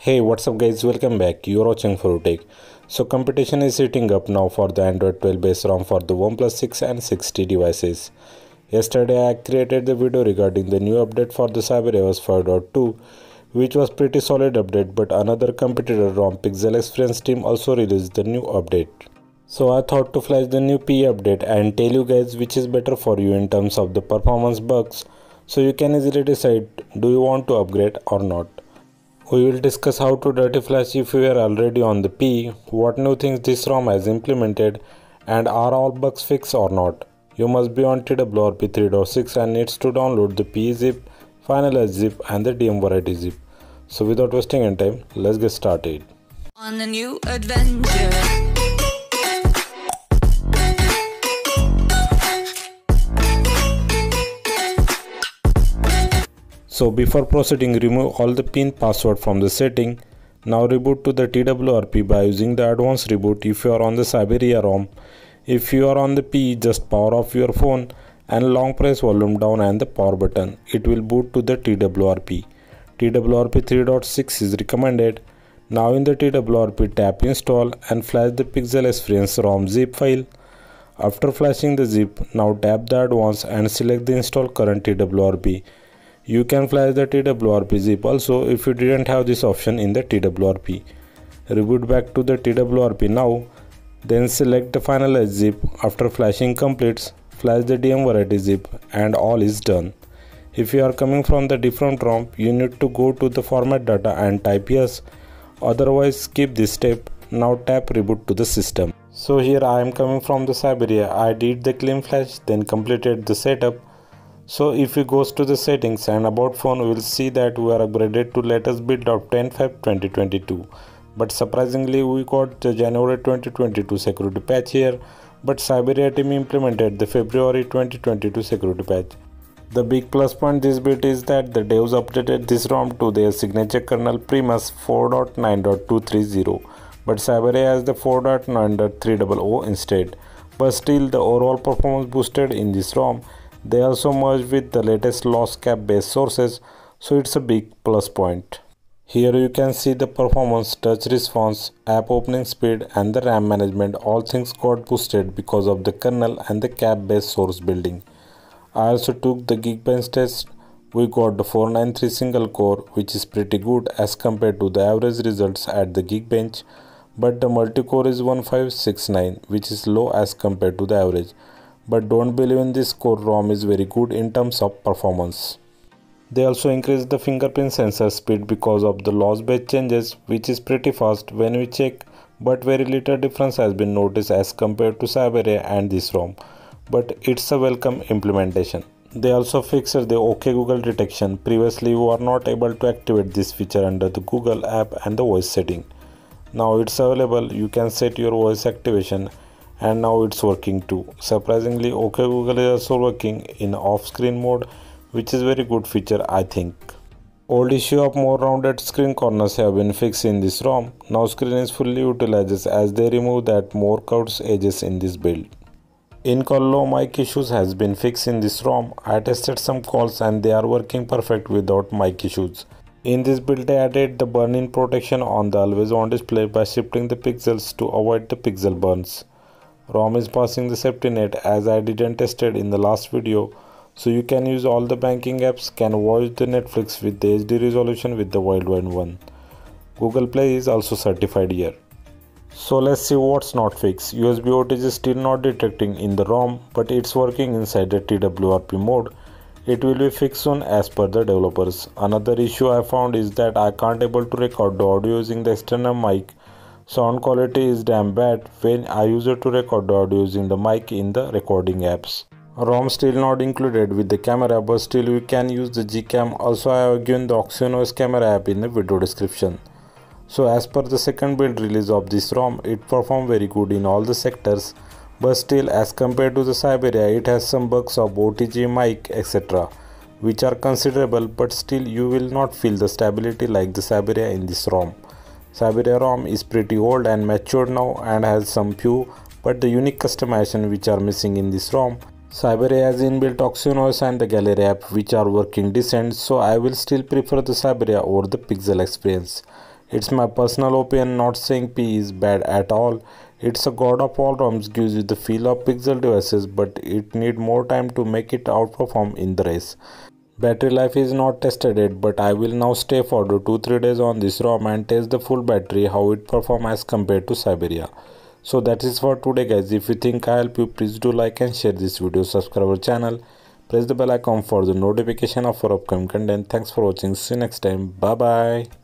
Hey what's up guys welcome back you're watching Tech. So competition is heating up now for the Android 12 based ROM for the OnePlus 6 and 6T devices. Yesterday I created the video regarding the new update for the SyberiaOS 5.2 which was pretty solid update but another competitor ROM Pixel Experience team also released the new update. So I thought to flash the new PE update and tell you guys which is better for you in terms of the performance bugs so you can easily decide do you want to upgrade or not. We will discuss how to dirty flash if you are already on the PE, what new things this ROM has implemented, and are all bugs fixed or not. You must be on TWRP 3.6 and needs to download the PE zip, finalize zip and the DM verity zip. So without wasting any time, let's get started. On a new adventure. So before proceeding remove all the pin password from the setting. Now reboot to the TWRP by using the advanced reboot if you are on the Syberia ROM. If you are on the PE just power off your phone and long press volume down and the power button. It will boot to the TWRP. TWRP 3.6 is recommended. Now in the TWRP tap install and flash the Pixel Experience ROM zip file. After flashing the zip, now tap the advanced and select the install current TWRP. You can flash the TWRP zip also if you didn't have this option in the TWRP. Reboot back to the TWRP now. Then select the finalize zip. After flashing completes, flash the DM verity zip and all is done. If you are coming from the different ROM, you need to go to the format data and type yes. Otherwise skip this step. Now tap reboot to the system. So here I am coming from the Syberia, I did the clean flash then completed the setup so if we goes to the settings and about phone we will see that we are upgraded to latest build of 10.5 2022 but surprisingly we got the January 2022 security patch here but Syberia team implemented the February 2022 security patch. The big plus point this bit is that the devs updated this ROM to their signature kernel Primus 4.9.230 but Syberia has the 4.9.300 instead but still the overall performance boosted in this ROM they also merge with the latest LOS CAF based sources, so it's a big plus point. Here you can see the performance, touch response, app opening speed and the RAM management all things got boosted because of the kernel and the CAF based source building. I also took the Geekbench test. We got the 493 single core which is pretty good as compared to the average results at the Geekbench but the multi-core is 1569 which is low as compared to the average but don't believe in this core ROM is very good in terms of performance. They also increased the fingerprint sensor speed because of the LOS based changes which is pretty fast when we check but very little difference has been noticed as compared to Syberia and this ROM but it's a welcome implementation. They also fixed the OK Google detection. Previously you are not able to activate this feature under the Google app and the voice setting. Now it's available you can set your voice activation and now it's working too. Surprisingly ok google is also working in off-screen mode which is very good feature i think. Old issue of more rounded screen corners have been fixed in this rom. Now screen is fully utilized as they remove that more curved edges in this build. In call low mic issues has been fixed in this rom. I tested some calls and they are working perfect without mic issues. In this build, I added the burn-in protection on the always-on display by shifting the pixels to avoid the pixel burns. ROM is passing the safety net as I didn't tested in the last video. So you can use all the banking apps, can watch the Netflix with the HD resolution with the Widevine L1. Google Play is also certified here. So let's see what's not fixed. USB voltage is still not detecting in the ROM but it's working inside the TWRP mode. It will be fixed soon as per the developers. Another issue I found is that I can't able to record the audio using the external mic Sound quality is damn bad when I use it to record the audio using the mic in the recording apps. ROM still not included with the camera but still you can use the Gcam. Also I have given the OxygenOS camera app in the video description. So as per the second build release of this ROM, it performed very good in all the sectors. But still as compared to the Syberia, it has some bugs of OTG mic etc. Which are considerable but still you will not feel the stability like the Syberia in this ROM. Syberia ROM is pretty old and matured now and has some few but the unique customization which are missing in this ROM. Syberia has inbuilt OxygenOS and the Gallery app which are working decent so I will still prefer the Syberia over the Pixel experience. It's my personal opinion, not saying PE is bad at all. It's a god of all ROMs, gives you the feel of pixel devices, but it need more time to make it outperform in the race. Battery life is not tested yet, but I will now stay for the 2-3 days on this ROM and test the full battery, how it perform as compared to Syberia. So that is for today guys. If you think I help you, please do like and share this video, subscribe our channel, press the bell icon for the notification of our upcoming content. Thanks for watching. See you next time. Bye bye.